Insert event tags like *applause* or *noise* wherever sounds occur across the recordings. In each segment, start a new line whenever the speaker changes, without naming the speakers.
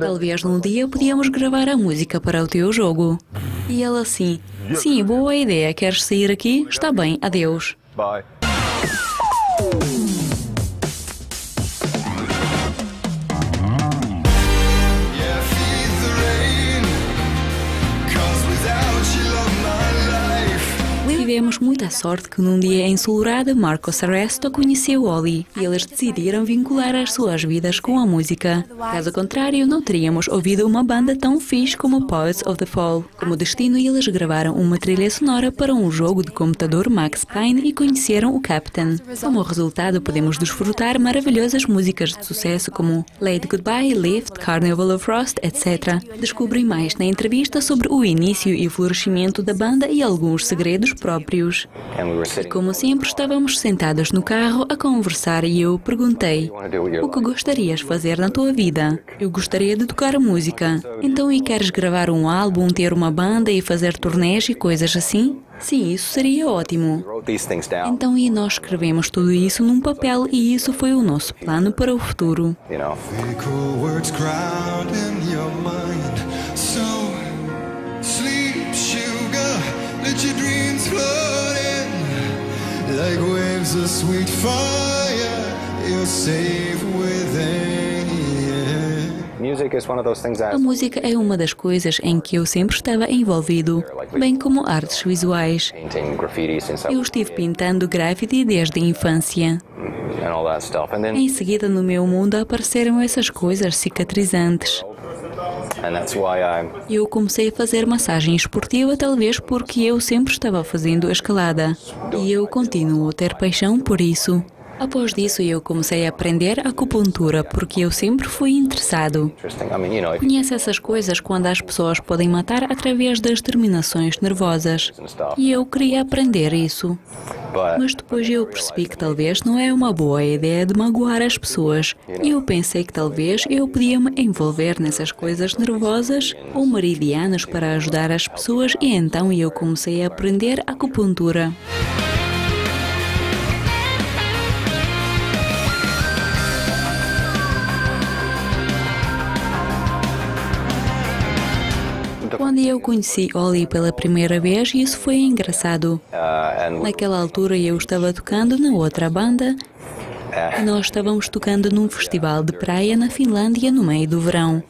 Talvez num dia podíamos gravar a música para o teu jogo. E ele assim: Sim, boa ideia. Queres sair aqui? Está bem, adeus.
Bye.
Tivemos muita sorte que num dia ensolarado Marcos Arresto conheceu Oli e eles decidiram vincular as suas vidas com a música. Caso contrário, não teríamos ouvido uma banda tão fixe como Poets of the Fall. Como destino, eles gravaram uma trilha sonora para um jogo de computador Max Payne e conheceram o Captain. Como resultado, podemos desfrutar maravilhosas músicas de sucesso como Late Goodbye, Lift, Carnival of Frost, etc. Descobri mais na entrevista sobre o início e o florescimento da banda e alguns segredos próprios.
And we were
E como sempre, estávamos sentados no carro a conversar e eu perguntei: O que gostarias de fazer na tua vida? Eu gostaria de tocar música. Então, e queres gravar um álbum, ter uma banda e fazer turnês e coisas assim? Sim, isso seria ótimo. Então, e nós escrevemos tudo isso num papel e isso foi o nosso plano para o futuro.
Let your dreams like waves of sweet fire. You're safe within. Yeah.
Music is one of those things that
A música é uma das coisas em que eu sempre estava envolvido, bem como artes visuais. Eu estive pintando graffiti desde a infância.
and all that stuff. And then
Em seguida, no meu mundo apareceram essas coisas cicatrizantes. Eu comecei a fazer massagem esportiva, talvez porque eu sempre estava fazendo a escalada. E eu continuo a ter paixão por isso. Após disso, eu comecei a aprender acupuntura porque eu sempre fui interessado. Conhece essas coisas quando as pessoas podem matar através das terminações nervosas. E eu queria aprender isso. Mas depois eu percebi que talvez não é uma boa ideia de magoar as pessoas. E eu pensei que talvez eu podia me envolver nessas coisas nervosas ou meridianos para ajudar as pessoas e então eu comecei a aprender acupuntura. Quando eu conheci Oli pela primeira vez, isso foi engraçado. Naquela altura eu estava tocando na outra banda e nós estávamos tocando num festival de praia na Finlândia no meio do verão.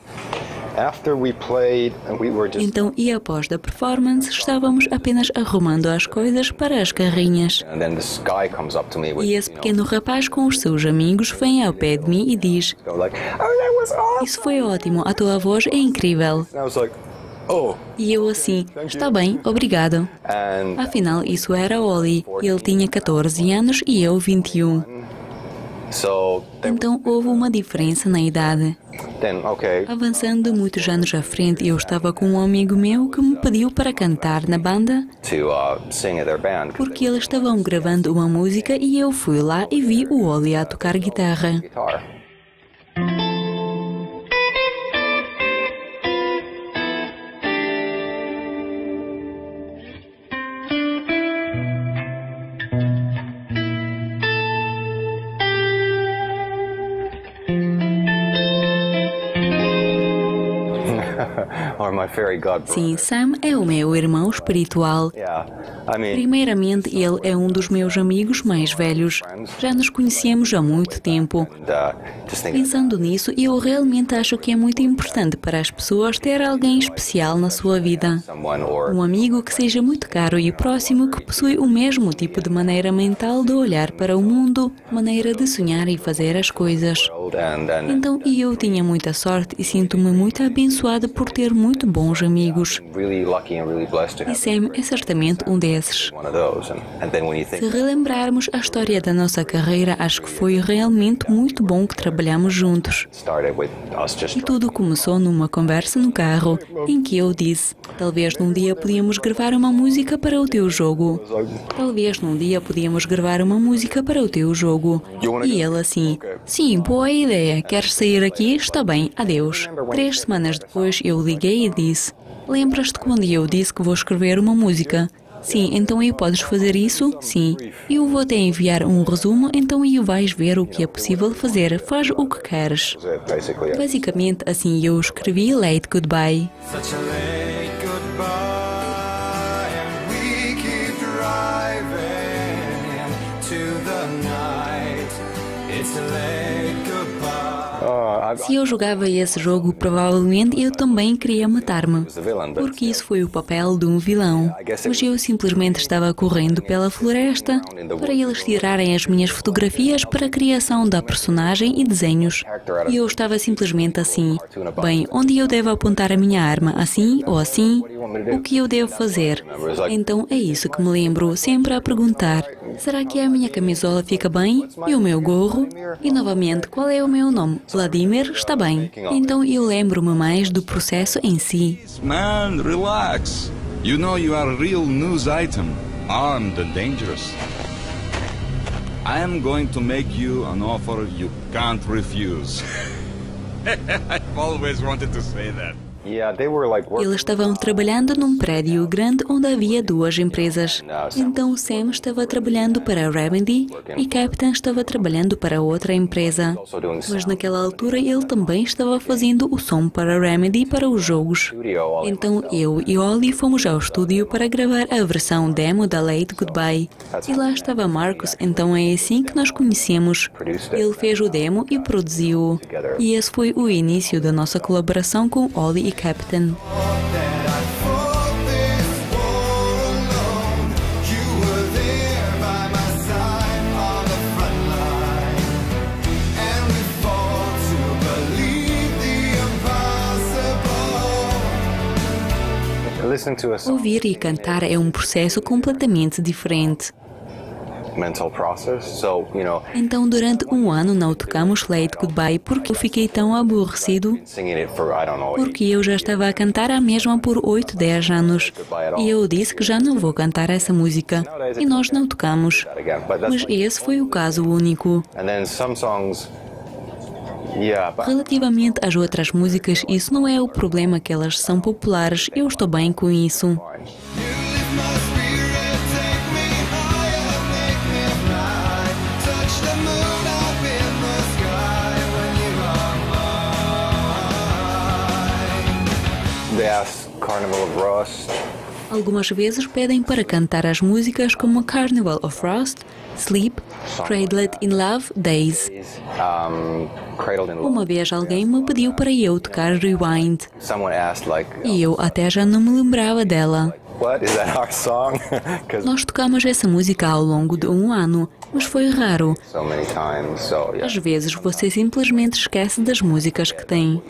Então, e após da performance, estávamos apenas arrumando as coisas para as carrinhas. E esse pequeno rapaz com os seus amigos vem ao pé de mim e diz:
oh.
Isso foi ótimo, a tua voz é incrível. E eu assim: Está bem, obrigado. Afinal, isso era Oli. Ele tinha 14 anos e eu 21.
so then,
Então houve uma diferença na idade. Avançando muitos anos à frente, eu estava com um amigo meu que me pediu para cantar na banda porque eles estavam gravando uma música e eu fui lá e vi o Oli a tocar guitarra. *laughs* Sim, Sam é o meu irmão espiritual. Primeiramente, ele é um dos meus amigos mais velhos. Já nos conhecemos há muito tempo.
uh,
Pensando nisso, eu realmente acho que é muito importante para as pessoas ter alguém especial na sua vida. Um amigo que seja muito caro e próximo, que possui o mesmo tipo de maneira mental de olhar para o mundo, maneira de sonhar e fazer as coisas. Então, eu tinha muita sorte e sinto-me muito abençoada por ter muito bons amigos. E Sam é certamente um desses. Se relembrarmos a história da nossa carreira, acho que foi realmente muito bom que trabalhamos juntos. E tudo começou numa conversa no carro, em que eu disse: Talvez num dia podíamos gravar uma música para o teu jogo. Talvez num dia podíamos gravar uma música para o teu jogo. E ele assim: Sim, boa ideia. Queres sair aqui? Está bem, adeus. Três semanas depois eu liguei e disse: Lembras-te quando eu disse que vou escrever uma música? Sim, então eu podes fazer isso? Sim. Eu vou te enviar um resumo, então eu vais ver o que é possível fazer. Faz o que queres. Basicamente, assim eu escrevi Late Goodbye. Se eu jogava esse jogo, provavelmente eu também queria matar-me. Porque isso foi o papel de um vilão. Mas eu simplesmente estava correndo pela floresta para eles tirarem as minhas fotografias para a criação da personagem e desenhos. E eu estava simplesmente assim: bem, onde eu devo apontar a minha arma? Assim ou assim? O que eu devo fazer? Então é isso que me lembro, sempre a perguntar: será que a minha camisola fica bem? E o meu gorro? E novamente, qual é o meu nome? Vladimir? Está bem. Então eu lembro-me mais do processo em si.
Man, relax. You know you are a real news item, armed and dangerous. I am going to make you an offer you can't refuse. *laughs* I've always wanted to say that.
Eles estavam trabalhando num prédio grande onde havia duas empresas. Então Sam estava trabalhando para Remedy e Captain estava trabalhando para outra empresa. Mas naquela altura ele também estava fazendo o som para Remedy para os jogos. Então eu e Ollie fomos ao estúdio para gravar a versão demo da Late Goodbye. E lá estava Marcos, então é assim que nós conhecemos. Ele fez o demo e produziu-o. E esse foi o início da nossa colaboração com Ollie e Captain. Ouvir e cantar é um processo completamente diferente.
mental process. So, you know,
Então, durante um ano não tocamos Late Goodbye porque eu fiquei tão aborrecido.
singing it for, I don't know,
Porque eu já estava a cantar a mesma por 8, 10 anos. E eu disse que já não vou cantar essa música. E nós não tocamos. Mas esse foi o caso único. Relativamente às outras músicas, isso não é o problema que elas são populares. Eu estou bem com isso. Algumas vezes pedem para cantar as músicas como Carnival of Frost, Sleep, Cradled in Love, Days.
um.
Uma vez alguém me pediu para eu tocar Rewind.
Someone asked, like,
E eu até já não me lembrava dela.
what? Is that our song? *laughs* Because
Nós tocamos essa música ao longo de um ano, mas foi raro.
so many times. So, yeah,
Às vezes você simplesmente esquece das músicas que tem.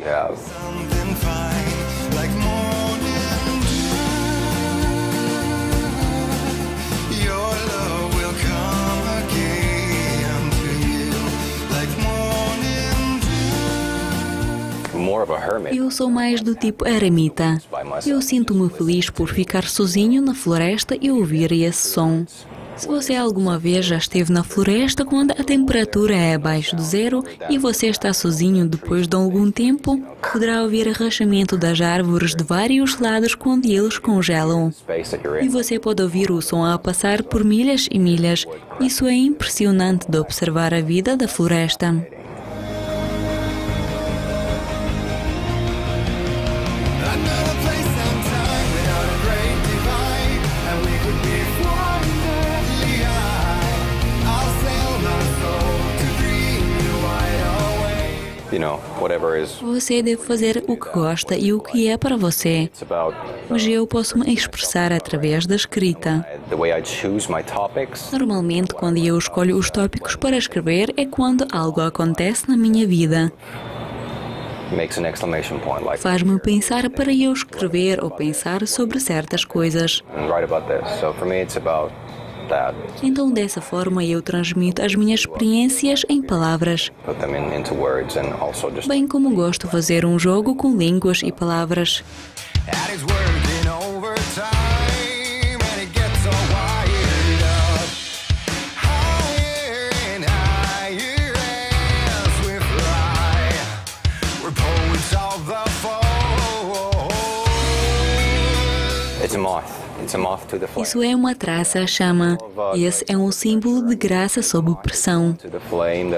Eu sou mais do tipo eremita. Eu sinto-me feliz por ficar sozinho na floresta e ouvir esse som. Se você alguma vez já esteve na floresta quando a temperatura é abaixo do zero e você está sozinho depois de algum tempo, poderá ouvir o rachamento das árvores de vários lados quando eles congelam. E você pode ouvir o som a passar por milhas e milhas. Isso é impressionante de observar a vida da floresta. Você deve fazer o que gosta e o que é para você.
It's about
Mas eu posso me expressar através da escrita. Normalmente, quando eu escolho os tópicos para escrever, é quando algo acontece na minha vida. Faz-me pensar para eu escrever ou pensar sobre certas coisas. Então, dessa forma, eu transmito as minhas experiências em palavras. Bem como gosto de fazer um jogo com línguas e palavras. Isso é uma traça chama. Esse é um símbolo de graça sob pressão.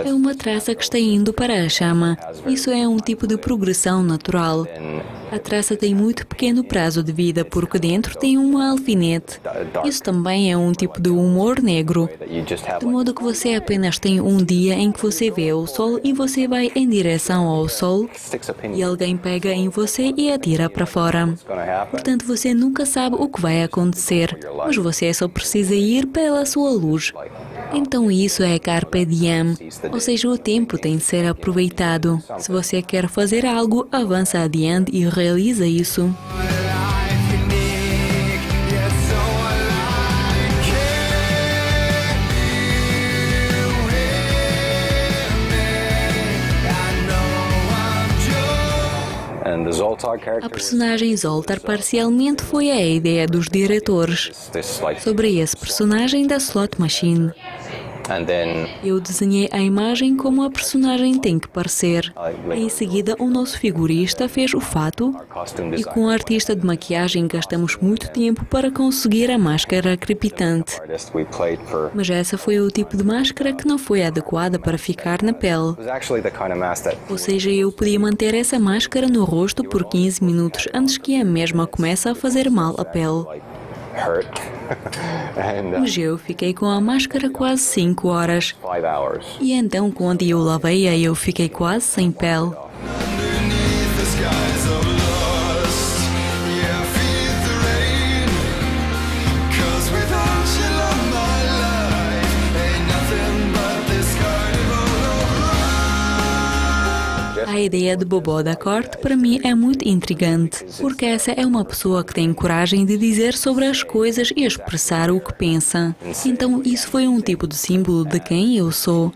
É uma traça que está indo para a chama. Isso é um tipo de progressão natural. A traça tem muito pequeno prazo de vida porque dentro tem um alfinete. Isso também é um tipo de humor negro. De modo que você apenas tem um dia em que você vê o sol e você vai em direção ao sol e alguém pega em você e atira para fora. Portanto, você nunca sabe o que vai acontecer, mas você só precisa ir pela sua luz. Então isso é carpe diem, ou seja, o tempo tem de ser aproveitado. Se você quer fazer algo, avança adiante e realiza isso. A personagem Zoltar parcialmente foi a ideia dos diretores sobre esse personagem da Slot Machine.
And then
Eu desenhei a imagem como a personagem tem que parecer. Em seguida, o nosso figurista fez o fato e com o artista de maquiagem gastamos muito tempo para conseguir a máscara crepitante. Mas essa foi o tipo de máscara que não foi adequada para ficar na pele. Ou seja, eu podia manter essa máscara no rosto por 15 minutos antes que a mesma comece a fazer mal à pele. *laughs*
and uh,
eu fiquei com a máscara quase 5 horas. E então, quando eu lavei-a, eu fiquei quase sem pele. A ideia de Bobó da Corte para mim é muito intrigante, porque essa é uma pessoa que tem coragem de dizer sobre as coisas e expressar o que pensa. Então isso foi um tipo de símbolo de quem eu sou.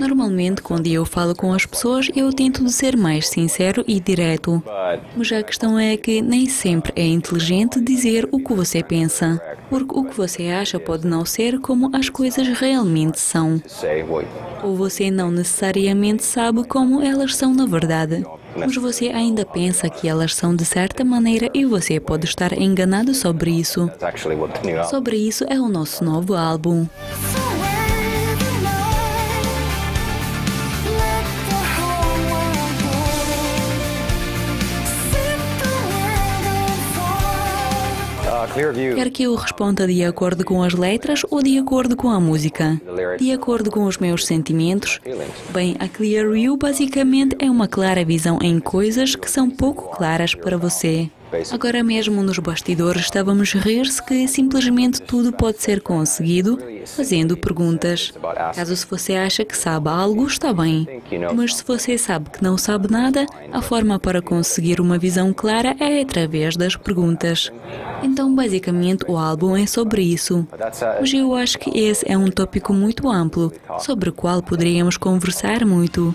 Normalmente, quando eu falo com as pessoas, eu tento de ser mais sincero e direto. Mas a questão é que nem sempre é inteligente dizer o que você pensa, porque o que você acha pode não ser como as coisas realmente são. Ou você não necessariamente sabe como elas são na verdade. Mas você ainda pensa que elas são de certa maneira e você pode estar enganado sobre isso. Sobre isso é o nosso novo álbum. Quer que eu responda de acordo com as letras ou de acordo com a música? De acordo com os meus sentimentos? Bem, a Clear View basicamente é uma clara visão em coisas que são pouco claras para você. Agora mesmo nos bastidores estávamos a rir-se que simplesmente tudo pode ser conseguido fazendo perguntas. Caso se você acha que sabe algo, está bem. Mas se você sabe que não sabe nada, a forma para conseguir uma visão clara é através das perguntas. Então, basicamente, o álbum é sobre isso. Mas eu acho que esse é um tópico muito amplo, sobre o qual poderíamos conversar muito.